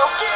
Get